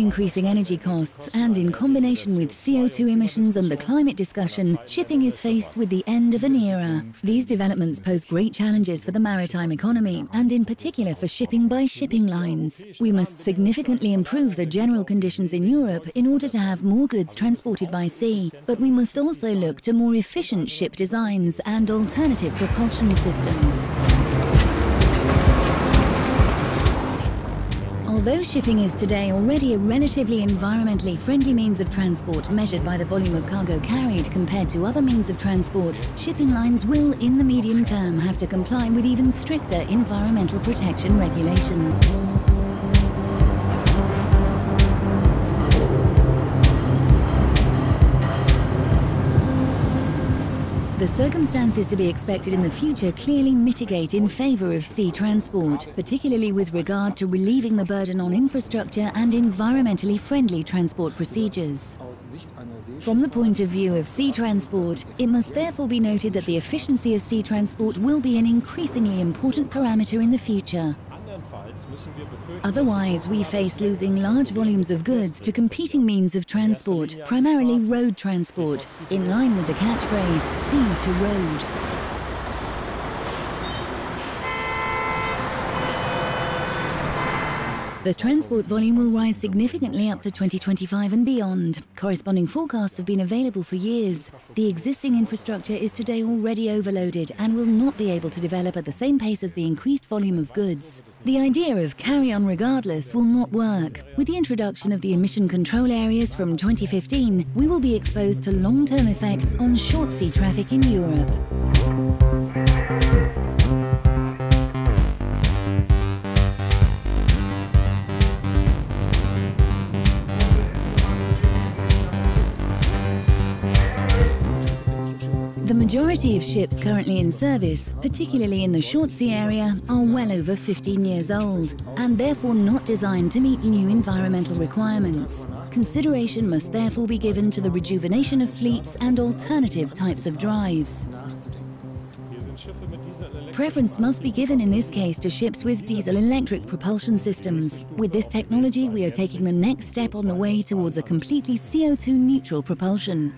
increasing energy costs and in combination with CO2 emissions and the climate discussion, shipping is faced with the end of an era. These developments pose great challenges for the maritime economy and in particular for shipping by shipping lines. We must significantly improve the general conditions in Europe in order to have more goods transported by sea, but we must also look to more efficient ship designs and alternative propulsion systems. Although shipping is today already a relatively environmentally friendly means of transport measured by the volume of cargo carried compared to other means of transport, shipping lines will in the medium term have to comply with even stricter environmental protection regulation. The circumstances to be expected in the future clearly mitigate in favour of sea transport, particularly with regard to relieving the burden on infrastructure and environmentally friendly transport procedures. From the point of view of sea transport, it must therefore be noted that the efficiency of sea transport will be an increasingly important parameter in the future. Otherwise, we face losing large volumes of goods to competing means of transport, primarily road transport, in line with the catchphrase, sea to road. The transport volume will rise significantly up to 2025 and beyond. Corresponding forecasts have been available for years. The existing infrastructure is today already overloaded and will not be able to develop at the same pace as the increased volume of goods. The idea of carry on regardless will not work. With the introduction of the emission control areas from 2015, we will be exposed to long-term effects on short sea traffic in Europe. Majority of ships currently in service, particularly in the short sea area, are well over 15 years old and therefore not designed to meet new environmental requirements. Consideration must therefore be given to the rejuvenation of fleets and alternative types of drives. Preference must be given in this case to ships with diesel-electric propulsion systems. With this technology, we are taking the next step on the way towards a completely CO2-neutral propulsion.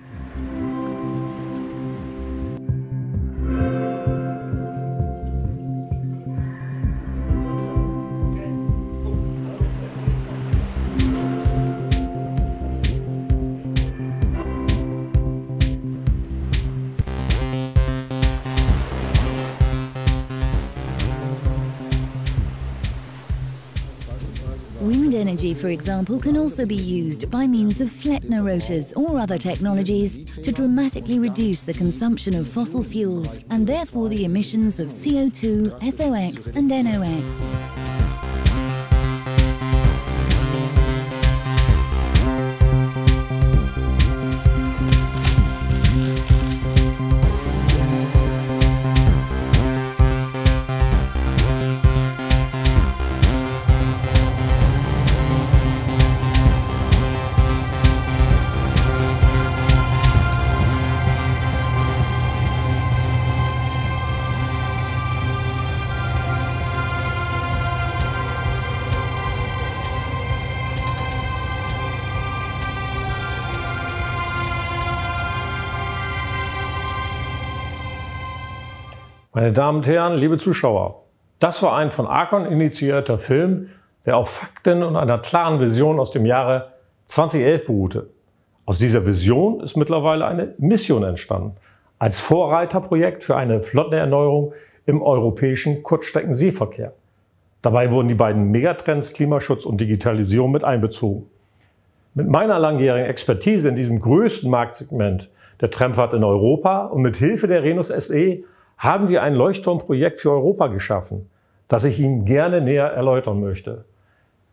Energy, for example, can also be used by means of Flettner rotors or other technologies to dramatically reduce the consumption of fossil fuels and therefore the emissions of CO2, SOx and NOx. Meine Damen und Herren, liebe Zuschauer, das war ein von Arcon initiierter Film, der auf Fakten und einer klaren Vision aus dem Jahre 2011 beruhte. Aus dieser Vision ist mittlerweile eine Mission entstanden, als Vorreiterprojekt für eine Flottenerneuerung im europäischen Kurzstreckenseeverkehr. Dabei wurden die beiden Megatrends Klimaschutz und Digitalisierung mit einbezogen. Mit meiner langjährigen Expertise in diesem größten Marktsegment der Tramfahrt in Europa und mit Hilfe der Renus SE haben wir ein Leuchtturmprojekt für Europa geschaffen, das ich Ihnen gerne näher erläutern möchte.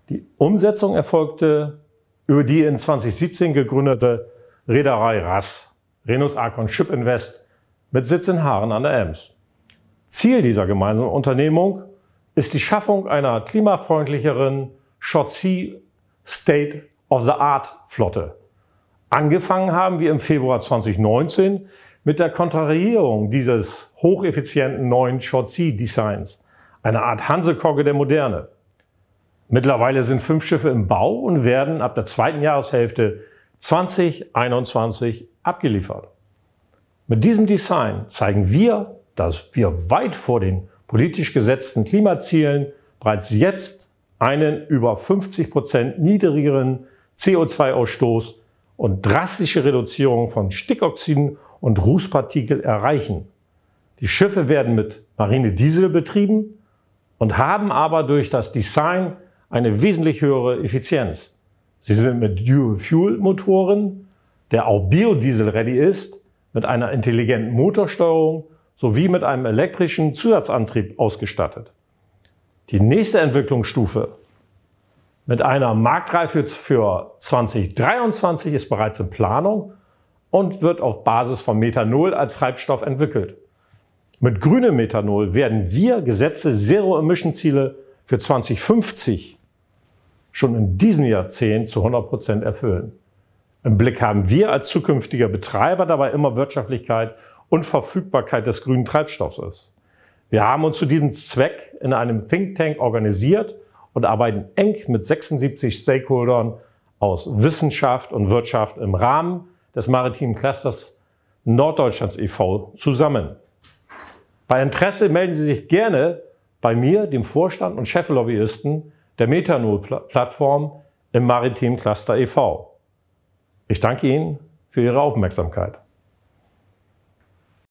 Die Umsetzung erfolgte über die in 2017 gegründete Reederei RAS, Renus Arcon Ship Invest, mit Sitz in Haaren an der Ems. Ziel dieser gemeinsamen Unternehmung ist die Schaffung einer klimafreundlicheren Short Sea State of the Art Flotte. Angefangen haben wir im Februar 2019 mit der Kontrahierung dieses hocheffizienten neuen Short Sea Designs, eine Art Hansekogge der Moderne. Mittlerweile sind fünf Schiffe im Bau und werden ab der zweiten Jahreshälfte 2021 abgeliefert. Mit diesem Design zeigen wir, dass wir weit vor den politisch gesetzten Klimazielen bereits jetzt einen über 50 Prozent niedrigeren CO2-Ausstoß und drastische Reduzierung von Stickoxiden und Rußpartikel erreichen. Die Schiffe werden mit Marine Diesel betrieben und haben aber durch das Design eine wesentlich höhere Effizienz. Sie sind mit Dual-Fuel-Motoren, der auch Biodiesel-ready ist, mit einer intelligenten Motorsteuerung sowie mit einem elektrischen Zusatzantrieb ausgestattet. Die nächste Entwicklungsstufe mit einer Marktreife für 2023 ist bereits in Planung und wird auf Basis von Methanol als Treibstoff entwickelt. Mit grünem Methanol werden wir gesetzte Zero-Emission-Ziele für 2050 schon in diesem Jahrzehnt zu 100 Prozent erfüllen. Im Blick haben wir als zukünftiger Betreiber dabei immer Wirtschaftlichkeit und Verfügbarkeit des grünen Treibstoffs. Wir haben uns zu diesem Zweck in einem Think Tank organisiert und arbeiten eng mit 76 Stakeholdern aus Wissenschaft und Wirtschaft im Rahmen des maritimen Clusters Norddeutschlands e.V. zusammen. Bei Interesse melden Sie sich gerne bei mir, dem Vorstand und Cheflobbyisten der Methanol-Plattform im maritimen Cluster e.V. Ich danke Ihnen für Ihre Aufmerksamkeit.